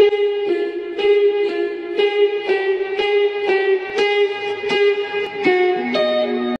you.